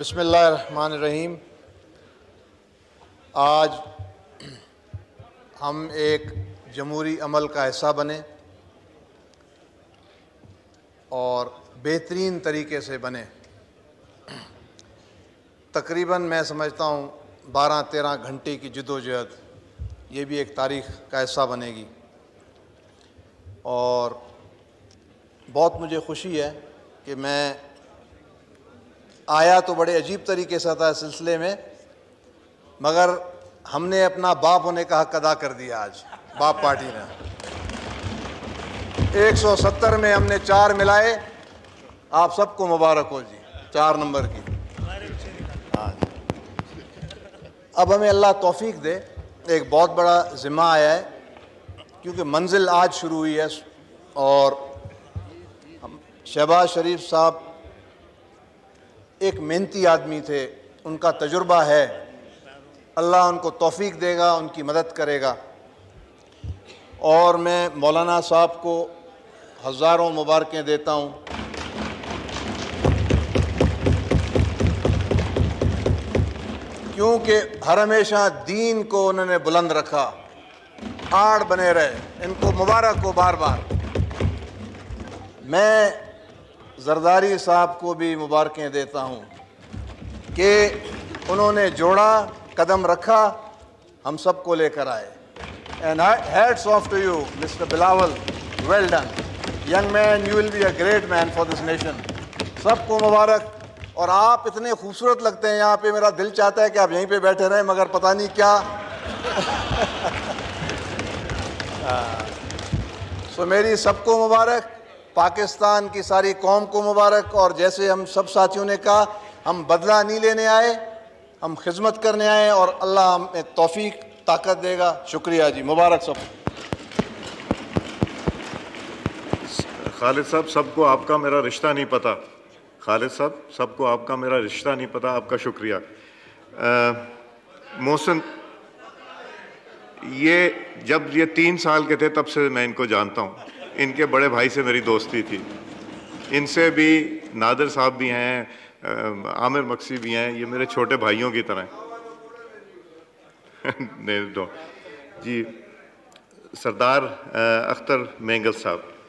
बिस्मिल्लाहिर्रहमानिर्रहीम। आज हम एक जमहूरी अमल का हिस्सा बने और बेहतरीन तरीके से बने। तकरीबन मैं समझता हूँ बारह तेरह घंटे की जदोजहद, ये भी एक तारीख़ का हिस्सा बनेगी। और बहुत मुझे खुशी है कि मैं आया तो बड़े अजीब तरीके से था सिलसिले में, मगर हमने अपना बाप होने का हक अदा कर दिया आज, बाप पार्टी ने। 170 में हमने चार मिलाए, आप सबको मुबारक हो जी, चार नंबर की। अब हमें अल्लाह तौफीक दे, एक बहुत बड़ा ज़िम्मा आया है, क्योंकि मंजिल आज शुरू हुई है, और शहबाज शरीफ साहब एक मेहनती आदमी थे, उनका तजुर्बा है। अल्लाह उनको तौफीक देगा, उनकी मदद करेगा। और मैं मौलाना साहब को हज़ारों मुबारकें देता हूँ। क्योंकि हर हमेशा दीन को उन्होंने बुलंद रखा। आड़ बने रहे, इनको मुबारक हो बार बार मैं जरदारी साहब को भी मुबारकें देता हूँ कि उन्होंने जोड़ा कदम रखा हम सबको लेकर आए। And hats off to you Mr Bilawal well done young man you will be a great man for this nation सबको मुबारक। और आप इतने खूबसूरत लगते हैं यहाँ पे। मेरा दिल चाहता है कि आप यहीं पे बैठे रहें मगर पता नहीं क्या। सो so, मेरी सबको मुबारक। पाकिस्तान की सारी कौम को मुबारक और जैसे हम सब साथियों ने कहा, हम बदला नहीं लेने आए, हम खिदमत करने आए और अल्लाह हमें तोफ़ी ताकत देगा। शुक्रिया जी, मुबारक सब। खालिद साहब, सबको आपका मेरा रिश्ता नहीं पता। खालिद साहब, सबको आपका मेरा रिश्ता नहीं पता, आपका शुक्रिया। मोहसिन, ये जब ये तीन साल के थे, तब से मैं इनको जानता हूँ। इनके बड़े भाई से मेरी दोस्ती थी। इनसे भी नादर साहब भी हैं आमिर मक्सी भी हैं, ये मेरे छोटे भाइयों की तरह दो जी, सरदार अख्तर मेंगल साहब।